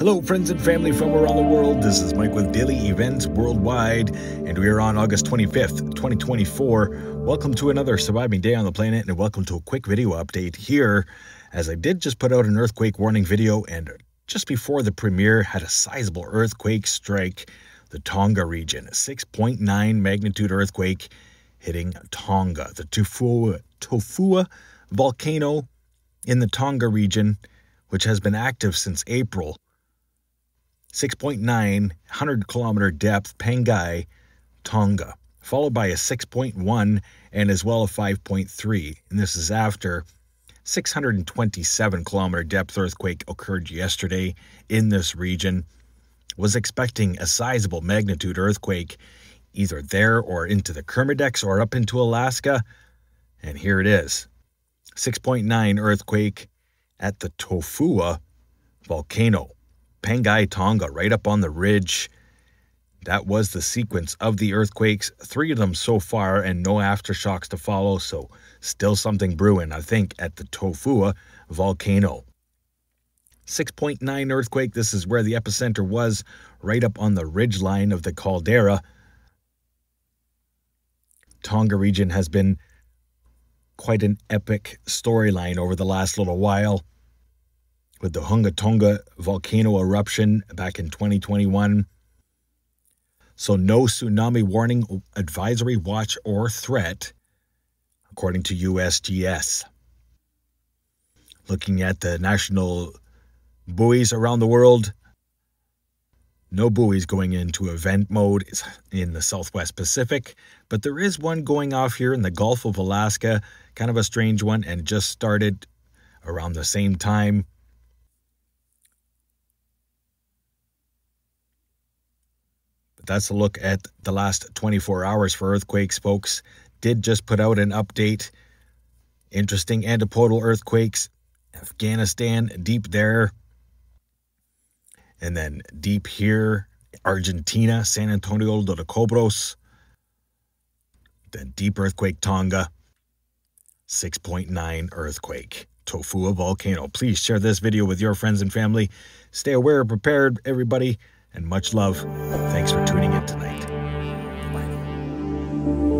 Hello, friends and family from around the world. This is Mike with Daily Events Worldwide, and we are on August 25th, 2024. Welcome to another surviving day on the planet, and welcome to a quick video update here. As I did just put out an earthquake warning video, and just before the premiere, had a sizable earthquake strike the Tonga region. A 6.9 magnitude earthquake hitting Tonga. The Tofua, Tofua volcano in the Tonga region, which has been active since April 6.9, 100 kilometer depth, Pangai, Tonga, followed by a 6.1 and as well a 5.3. And this is after 627 kilometer depth earthquake occurred yesterday in this region. Was expecting a sizable magnitude earthquake either there or into the Kermadec or up into Alaska. And here it is 6.9 earthquake at the Tofua volcano. Pangai Tonga, right up on the ridge. That was the sequence of the earthquakes, three of them so far, and no aftershocks to follow. So, still something brewing, I think, at the Tofua volcano. 6.9 earthquake. This is where the epicenter was, right up on the ridge line of the caldera. Tonga region has been quite an epic storyline over the last little while with the Hunga Tonga volcano eruption back in 2021. So, no tsunami warning, advisory, watch, or threat, according to USGS. Looking at the national buoys around the world, no buoys going into event mode in the Southwest Pacific, but there is one going off here in the Gulf of Alaska, kind of a strange one, and just started around the same time That's a look at the last 24 hours for earthquakes, folks. Did just put out an update. Interesting antipodal earthquakes. Afghanistan, deep there. And then deep here, Argentina, San Antonio de los Cobres. Then deep earthquake, Tonga. 6.9 earthquake. Tofua volcano. Please share this video with your friends and family. Stay aware, prepared, everybody and much love. Thanks for thank you